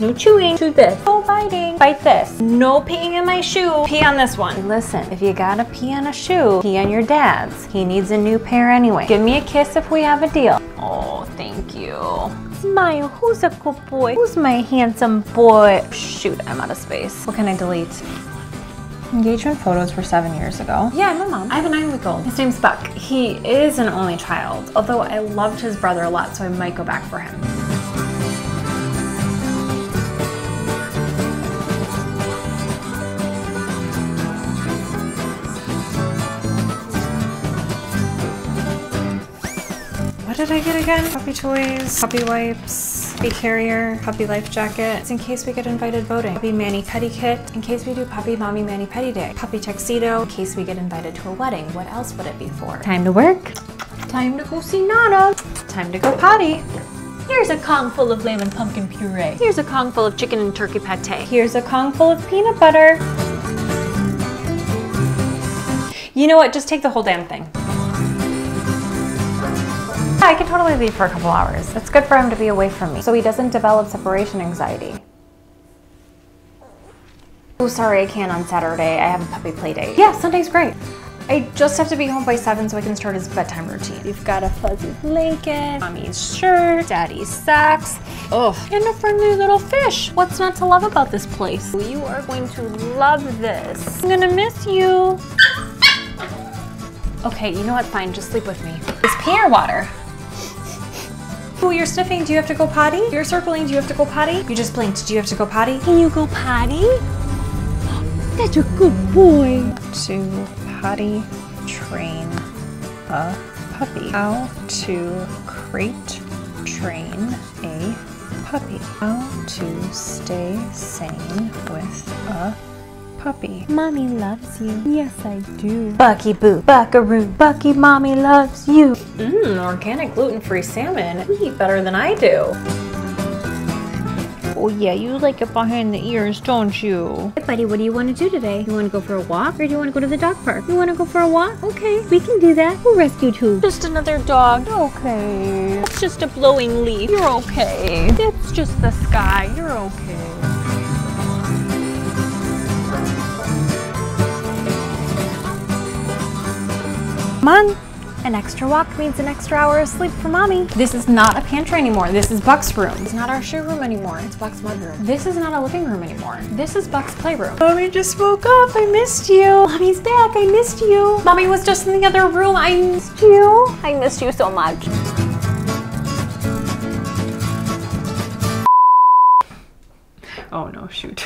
No chewing. Chew this. No biting. Bite this. No peeing in my shoe. Pee on this one. Listen, if you gotta pee on a shoe, pee on your dad's. He needs a new pair anyway. Give me a kiss if we have a deal. Oh, thank you. Smile. Who's a good boy? Who's my handsome boy? Shoot, I'm out of space. What can I delete? Engagement photos were seven years ago. Yeah, I'm a mom. I have a nine week old. His name's Buck. He is an only child, although I loved his brother a lot, so I might go back for him. Did I get again? Puppy toys, puppy wipes, puppy carrier, puppy life jacket. It's in case we get invited boating. Puppy mani pedi kit, in case we do puppy mommy mani pedi day. Puppy tuxedo, in case we get invited to a wedding. What else would it be for? Time to work. Time to go see Nana. Time to go potty. Here's a Kong full of lamb and pumpkin puree. Here's a Kong full of chicken and turkey pate. Here's a Kong full of peanut butter. You know what? Just take the whole damn thing. I can totally leave for a couple hours. It's good for him to be away from me so he doesn't develop separation anxiety. Oh, sorry, I can't on Saturday. I have a puppy play date. Yeah, Sunday's great. I just have to be home by 7 so I can start his bedtime routine. We've got a fuzzy blanket, mommy's shirt, daddy's socks, oh, and a friendly little fish. What's not to love about this place? You are going to love this. I'm gonna miss you. Okay, you know what? Fine, just sleep with me. Is pee or water? Oh, you're sniffing. Do you have to go potty? You're circling. Do you have to go potty? You just blinked. Do you have to go potty? Can you go potty? That's a good boy. To potty train a puppy. How to crate train a puppy. How to stay sane with a puppy. Mommy loves you. Yes, I do. Bucky Boo, Buckaroo, Bucky, Mommy loves you. Mmm, organic gluten-free salmon. You eat better than I do. Oh yeah, you like it behind the ears, don't you? Hey buddy, what do you want to do today? You want to go for a walk or do you want to go to the dog park? You want to go for a walk? Okay, we can do that. We'll rescue two. Just another dog. Okay. It's just a blowing leaf. You're okay. It's just the sky. You're okay. An extra walk means an extra hour of sleep for mommy. This is not a pantry anymore. This is Buck's room. It's not our shoe room anymore. It's Buck's mudroom. This is not a living room anymore. This is Buck's playroom. Mommy just woke up. I missed you. Mommy's back. I missed you. Mommy was just in the other room. I missed you. I missed you so much. Oh no, shoot.